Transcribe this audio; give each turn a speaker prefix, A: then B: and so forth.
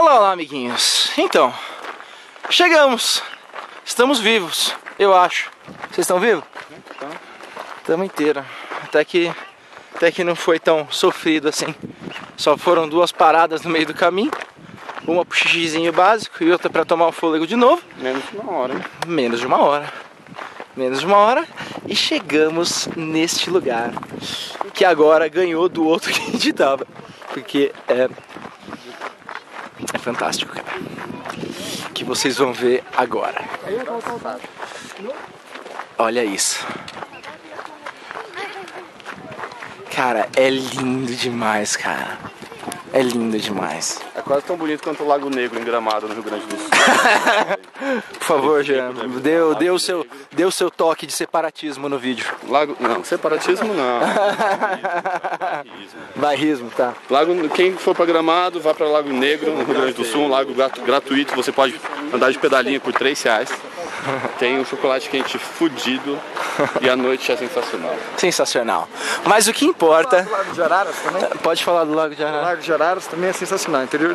A: Olá, olá, amiguinhos. Então, chegamos. Estamos vivos, eu acho. Vocês estão vivos? Estamos inteira. Até que, até que não foi tão sofrido assim. Só foram duas paradas no meio do caminho. Uma pro xixizinho básico e outra para tomar o fôlego de novo.
B: Menos de uma hora, hein?
A: Menos de uma hora. Menos de uma hora. E chegamos neste lugar. Que agora ganhou do outro que a gente tava. Porque é. É fantástico, cara. Que vocês vão ver agora. Olha isso. Cara, é lindo demais, cara. É lindo demais.
B: É quase tão bonito quanto o Lago Negro em Gramado, no Rio Grande do Sul.
A: Por favor, Jean, dê, o- dê, o seu, dê o seu toque de separatismo no vídeo.
B: Lago... Não, separatismo não.
A: Bairrismo, tá.
B: Lago... Quem for pra Gramado, vá pra Lago Negro, no Rio Grande do Sul, um lago grat- gratuito. Você pode andar de pedalinho por 3 reais. Tem um chocolate quente fudido e a noite é sensacional.
A: Sensacional. Mas o que importa.
C: O Lago de Araras também.
A: Pode falar do Lago de
C: O
A: Arara.
C: Lago de Araras também é sensacional. Interior